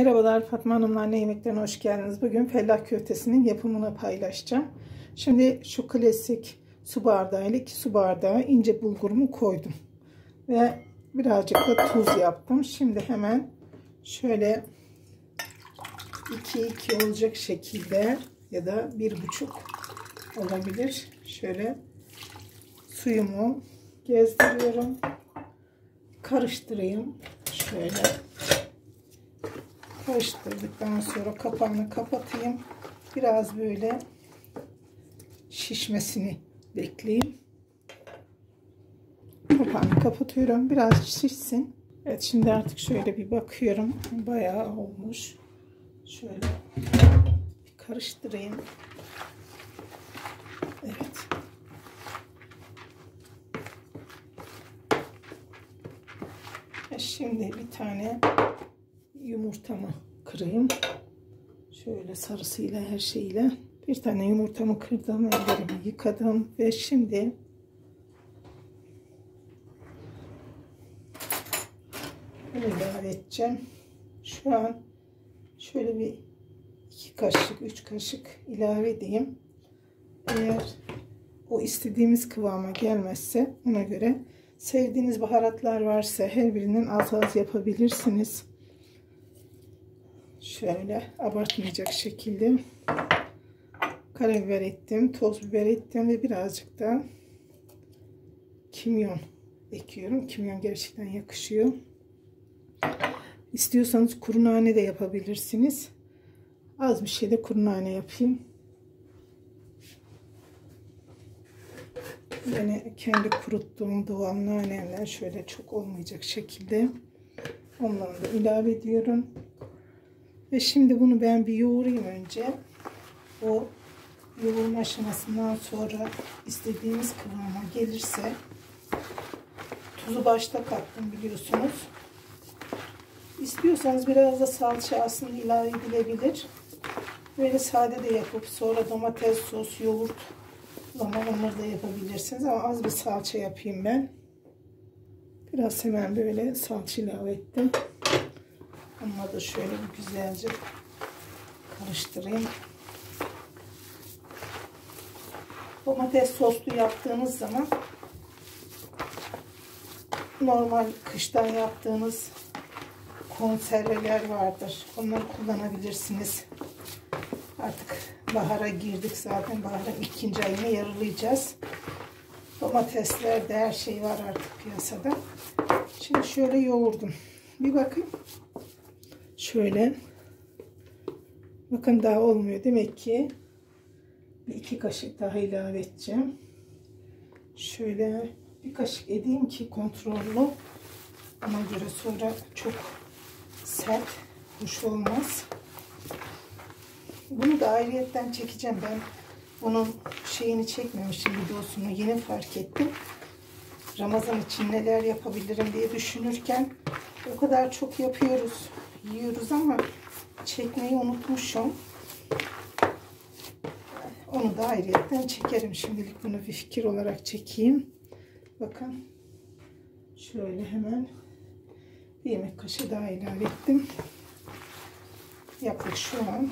Merhabalar Fatma Hanım'la anne yemeklerine hoş geldiniz. Bugün fellah köftesinin yapımını paylaşacağım. Şimdi şu klasik su bardağı ile 2 su bardağı ince bulgurumu koydum. Ve birazcık da tuz yaptım. Şimdi hemen şöyle 2-2 olacak şekilde ya da 1,5 olabilir. Şöyle suyumu gezdiriyorum. Karıştırayım. Şöyle karıştırdıktan sonra kapağını kapatayım. Biraz böyle şişmesini bekleyeyim. Kapağını kapatıyorum. Biraz şişsin. Evet şimdi artık şöyle bir bakıyorum. Bayağı olmuş. Şöyle bir karıştırayım. Evet. Şimdi bir tane yumurtamı kırayım. Şöyle sarısıyla her şeyle. Bir tane yumurtamı kırdım. Ellerimi yıkadım. Ve şimdi ilave edeceğim. Şu an şöyle bir iki kaşık, üç kaşık ilave edeyim. Eğer o istediğimiz kıvama gelmezse ona göre sevdiğiniz baharatlar varsa her birinden az az yapabilirsiniz. Şöyle abartmayacak şekilde karabiber ettim, toz biber ettim ve birazcık da kimyon ekiyorum. Kimyon gerçekten yakışıyor. İstiyorsanız kuru nane de yapabilirsiniz. Az bir şey de kuru nane yapayım. Yine kendi kuruttuğum doğal nanemden şöyle çok olmayacak şekilde onları da ilave ediyorum. Ve şimdi bunu ben bir yoğurayım önce. O yoğurma aşamasından sonra istediğimiz kıvama gelirse tuzu başta kattım biliyorsunuz. İstiyorsanız biraz da salça aslında ilave edilebilir. Böyle sade de yapıp sonra domates sos, yoğurt ama onları da yapabilirsiniz ama az bir salça yapayım ben. Biraz hemen böyle salça ilave ettim. Onunla da şöyle bir güzelce karıştırayım. Domates soslu yaptığınız zaman normal kıştan yaptığınız konserveler vardır. Onları kullanabilirsiniz. Artık bahara girdik zaten. Baharın ikinci ayını yarılayacağız. Domateslerde her şey var artık piyasada. Şimdi şöyle yoğurdum. Bir bakın. Şöyle. Bakın daha olmuyor. Demek ki bir iki kaşık daha ilave edeceğim. Şöyle bir kaşık edeyim ki kontrollü. Ona göre sonra çok sert, hoş olmaz. Bunu da ayrıyetten çekeceğim ben. Bunun şeyini çekmemişim videosunu yeni fark ettim. Ramazan için neler yapabilirim diye düşünürken o kadar çok yapıyoruz, yiyoruz ama çekmeyi unutmuşum. Onu da ayrıyetten çekerim. Şimdilik bunu bir fikir olarak çekeyim. Bakın. Şöyle hemen bir yemek kaşığı daha ilave ettim. Yaklaşık şu an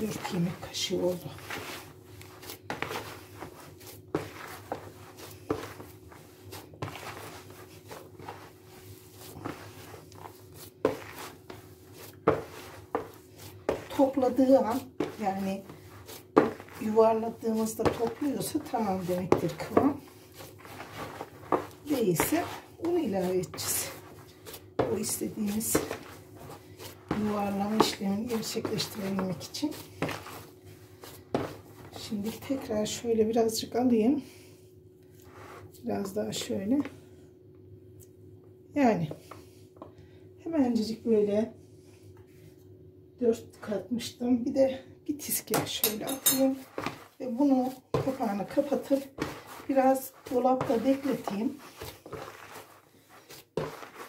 4 yemek kaşığı oldu. Topladığı an yani yuvarladığımızda topluyorsa tamam demektir kıvam. Değilse onu ilave edeceğiz. O istediğimiz yuvarlama işlemini gerçekleştirebilmek için. Şimdi tekrar şöyle birazcık alayım. Biraz daha şöyle. Yani hemencik böyle dört katmıştım. Bir de bir tiske şöyle atayım. Ve bunu kapağını kapatıp biraz dolapta bekleteyim.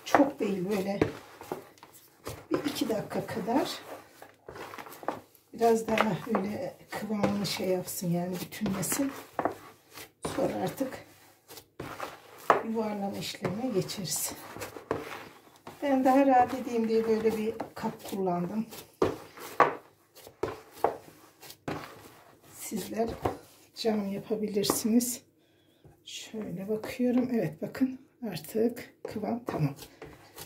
Çok değil böyle bir iki dakika kadar biraz daha böyle kıvamını şey yapsın yani bütünlesin. Sonra artık yuvarlama işlemine geçeriz. Ben daha rahat edeyim diye böyle bir kap kullandım. Sizler cam yapabilirsiniz. Şöyle bakıyorum. Evet bakın artık kıvam tamam.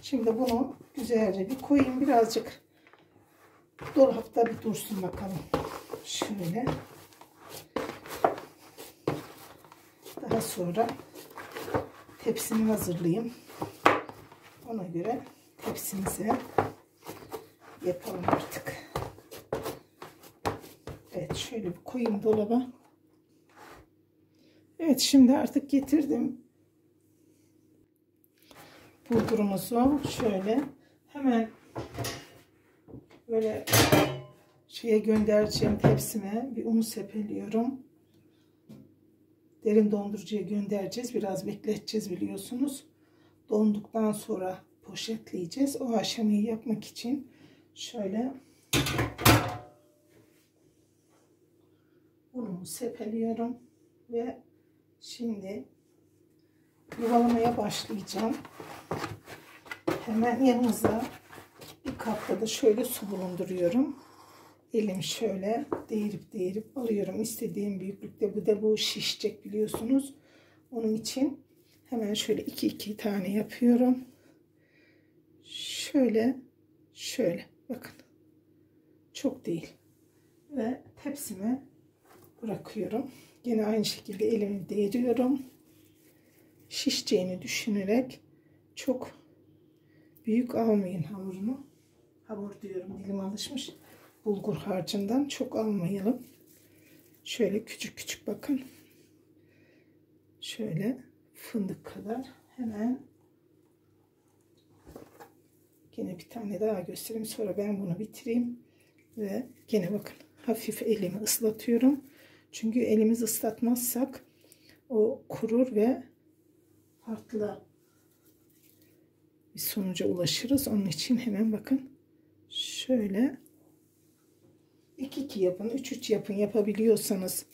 Şimdi bunu güzelce bir koyayım birazcık. Dolapta bir dursun bakalım. Şöyle. Daha sonra tepsimi hazırlayayım. Göre tepsimize yapalım artık. Evet şöyle bir koyayım dolaba. Evet şimdi artık getirdim. Bulgurumuzu şöyle hemen böyle şeye göndereceğim tepsime bir un sepeliyorum. Derin dondurucuya göndereceğiz. Biraz bekleteceğiz biliyorsunuz. Donduktan sonra poşetleyeceğiz. O aşamayı yapmak için şöyle unumu sepeliyorum ve şimdi yuvalamaya başlayacağım. Hemen yanımıza bir kapta da şöyle su bulunduruyorum. Elim şöyle değirip değirip alıyorum. istediğim büyüklükte. Bu da bu şişecek biliyorsunuz. Onun için hemen şöyle iki iki tane yapıyorum. Şöyle şöyle bakın. Çok değil. Ve tepsime bırakıyorum. Yine aynı şekilde elimi değiriyorum. Şişeceğini düşünerek çok büyük almayın hamurunu. Hamur diyorum dilim alışmış. Bulgur harcından çok almayalım. Şöyle küçük küçük bakın. Şöyle fındık kadar hemen yine bir tane daha göstereyim. Sonra ben bunu bitireyim. Ve yine bakın hafif elimi ıslatıyorum. Çünkü elimizi ıslatmazsak o kurur ve farklı bir sonuca ulaşırız. Onun için hemen bakın şöyle 2-2 yapın, 3-3 yapın yapabiliyorsanız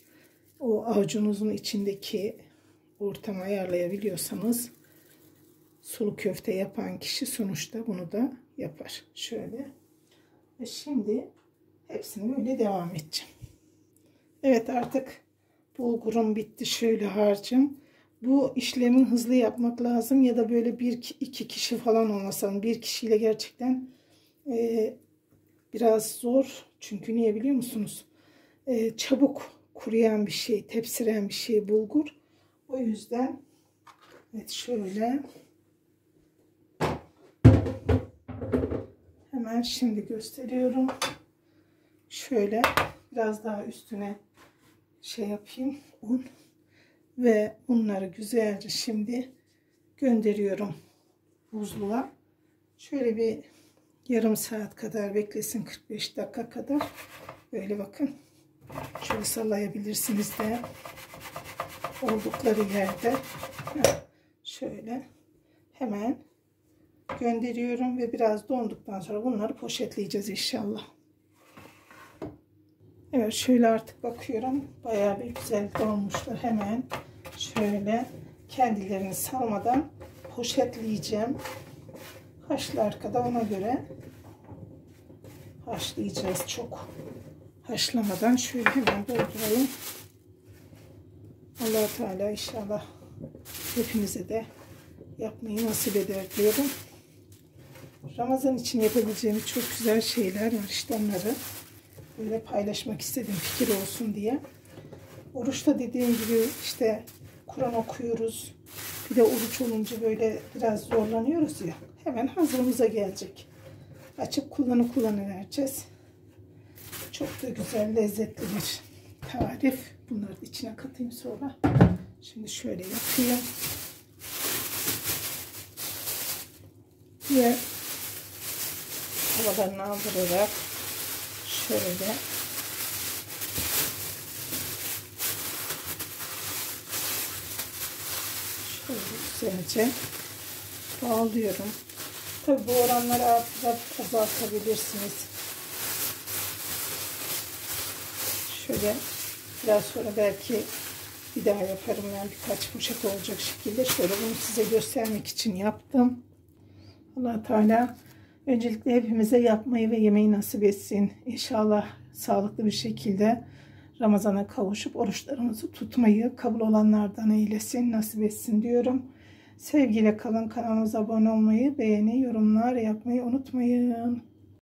o avucunuzun içindeki ortamı ayarlayabiliyorsanız sulu köfte yapan kişi sonuçta bunu da yapar. Şöyle. Ve şimdi hepsini böyle devam edeceğim. Evet artık bulgurum bitti. Şöyle harcım. Bu işlemi hızlı yapmak lazım ya da böyle bir iki kişi falan olmasan bir kişiyle gerçekten e, biraz zor. Çünkü niye biliyor musunuz? E, çabuk kuruyan bir şey, tepsiren bir şey bulgur. O yüzden evet şöyle hemen şimdi gösteriyorum. Şöyle biraz daha üstüne şey yapayım un ve bunları güzelce şimdi gönderiyorum buzluğa. Şöyle bir yarım saat kadar beklesin 45 dakika kadar. Böyle bakın. Şöyle sallayabilirsiniz de oldukları yerde. Şöyle hemen gönderiyorum ve biraz donduktan sonra bunları poşetleyeceğiz inşallah. Evet şöyle artık bakıyorum. Bayağı bir güzel donmuşlar. Hemen şöyle kendilerini salmadan poşetleyeceğim. Haşlı arkada ona göre haşlayacağız çok. Haşlamadan şöyle hemen dolduralım. allah Teala inşallah hepimize de yapmayı nasip eder diyorum. Ramazan için yapabileceğimiz çok güzel şeyler var. İşte onları böyle paylaşmak istedim fikir olsun diye. Oruçta dediğim gibi işte Kur'an okuyoruz. Bir de oruç olunca böyle biraz zorlanıyoruz ya. Hemen hazırımıza gelecek. Açıp kullanı kullanı vereceğiz. Çok da güzel, lezzetli bir tarif. Bunları içine katayım sonra. Şimdi şöyle yapayım. Ve havalarını aldırarak şöyle şöyle güzelce bağlıyorum. Tabi bu oranları artırıp azaltabilirsiniz. Şöyle biraz sonra belki bir daha yaparım yani birkaç poşet olacak şekilde. Şöyle bunu size göstermek için yaptım. allah Teala öncelikle hepimize yapmayı ve yemeği nasip etsin. İnşallah sağlıklı bir şekilde Ramazan'a kavuşup oruçlarımızı tutmayı kabul olanlardan eylesin, nasip etsin diyorum. Sevgiyle kalın kanalımıza abone olmayı, beğeni, yorumlar yapmayı unutmayın.